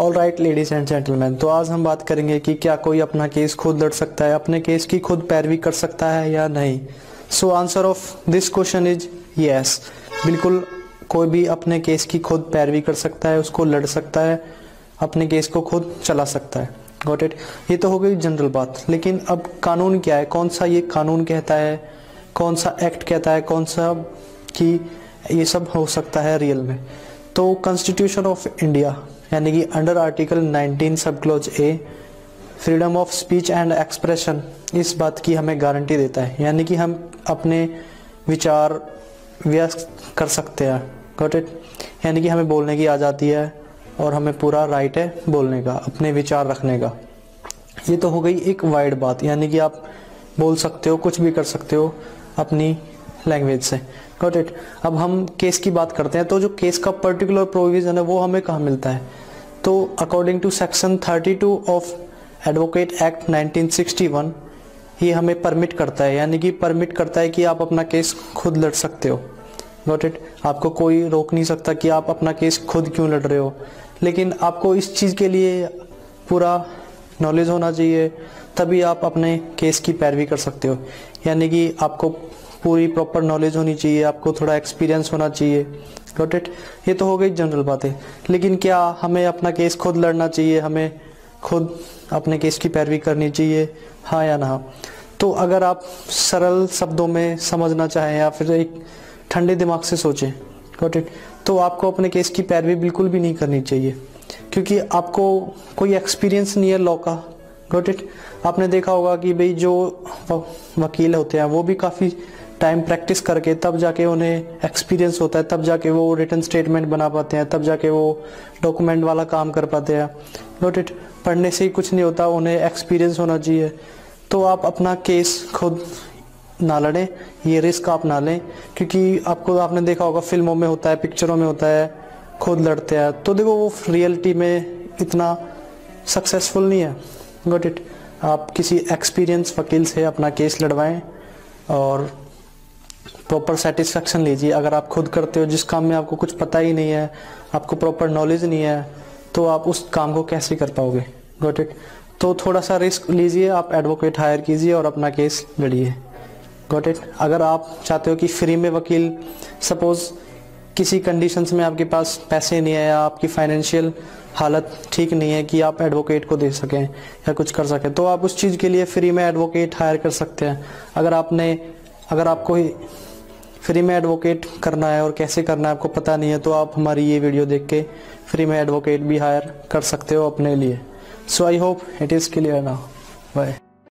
All right ladies and gentleman तो आज हम बात करेंगे कि क्या कोई अपना केस खुद लड़ सकता है, अपने केस की खुद पैरवी कर सकता है या नहीं? So answer of this question is yes बिल्कुल कोई भी अपने केस की खुद पैरवी कर सकता है, उसको लड़ सकता है, अपने केस को खुद चला सकता है। गॉट इट ये तो हो गई जनरल बात। लेकिन अब कानून क्या है? कौन सा ये कानून कहता है? कौन सा एक्ट कहता है? कौन सा कि ये सब हो सकता है रियल में? तो कॉन्स्टिट्यूशन ऑफ़ इंडिया यानी कि under article 19 sub clause a freedom of speech and expression इस बात की हमें गारंटी देता है। यानी कि हम अपने विचार व्यक्त कर सकते हैं। गॉट इट यानी कि हमें बोलने की आज़ादी है और हमें पूरा राइट है बोलने का, अपने विचार रखने का। ये तो हो गई एक वाइड बात, यानी कि आप बोल सकते हो, कुछ भी कर सकते हो, अपनी लैंग्वेज से. गॉट इट अब हम केस की बात करते हैं तो जो केस का पर्टिकुलर प्रोविज़न है, वो हमें कहाँ मिलता है? तो according to section 32 of advocate act 1961 ये हमें परमिट करता है. यानी कि परमिट करता है कि आप अपना केस खुद लड़ सकते हो. गॉट इट आपको कोई रोक नहीं सकता कि आप अपना केस खुद क्यों लड़ रहे हो. लेकिन आपको इस चीज़ के लिए पूरा नॉलेज होना चाहिए, तभी आप अपने केस की पैरवी कर सकते हो. यानी कि आपको पूरी प्रॉपर नॉलेज होनी चाहिए, आपको थोड़ा एक्सपीरियंस होना चाहिए। गॉट इट ये तो हो गई जनरल बातें। लेकिन क्या हमें अपना केस खुद लड़ना चाहिए? हमें खुद अपने केस की पैरवी करनी चाहिए? हाँ या ना? तो अगर आप सरल शब्दों में समझना चाहें या फिर एक ठंडे दिमाग से सोचें गॉट इट तो आपको अपने केस की पैरवी बिल्कुल भी नहीं करनी चाहिए। क्योंकि आपको कोई एक्सपीरियंस नहीं है लॉ का गॉट इट आपने देखा होगा कि भाई जो वकील होते हैं, वो भी काफ़ी टाइम प्रैक्टिस करके तब जाके उन्हें एक्सपीरियंस होता है, तब जाके वो रिटर्न स्टेटमेंट बना पाते हैं, तब जाके वो डॉक्यूमेंट वाला काम कर पाते हैं। नोट इट पढ़ने से ही कुछ नहीं होता, उन्हें एक्सपीरियंस होना चाहिए। तो आप अपना केस खुद ना लड़ें, ये रिस्क आप ना लें, क्योंकि आपको, आपने देखा होगा फ़िल्मों में होता है पिक्चरों में होता है, खुद लड़ते हैं। तो देखो, वो रियलिटी में इतना सक्सेसफुल नहीं है। गॉट इट आप किसी एक्सपीरियंस वकील से अपना केस लड़वाएँ और प्रॉपर सेटिस्फेक्शन लीजिए। अगर आप खुद करते हो, जिस काम में आपको कुछ पता ही नहीं है, आपको प्रॉपर नॉलेज नहीं है तो आप उस काम को कैसे कर पाओगे? गॉट इट तो थोड़ा सा रिस्क लीजिए, आप एडवोकेट हायर कीजिए और अपना केस लड़िए गॉट इट अगर आप चाहते हो कि फ्री में वकील सपोज़ किसी कंडीशंस में आपके पास पैसे नहीं है या आपकी फाइनेंशियल हालत ठीक नहीं है कि आप एडवोकेट को दे सकें या कुछ कर सकें तो आप उस चीज़ के लिए फ्री में एडवोकेट हायर कर सकते हैं। अगर आपने, अगर आपको फ्री में एडवोकेट करना है और कैसे करना है आपको पता नहीं है तो आप हमारी ये वीडियो देख के फ्री में एडवोकेट भी हायर कर सकते हो अपने लिए। So I hope it is clear now bye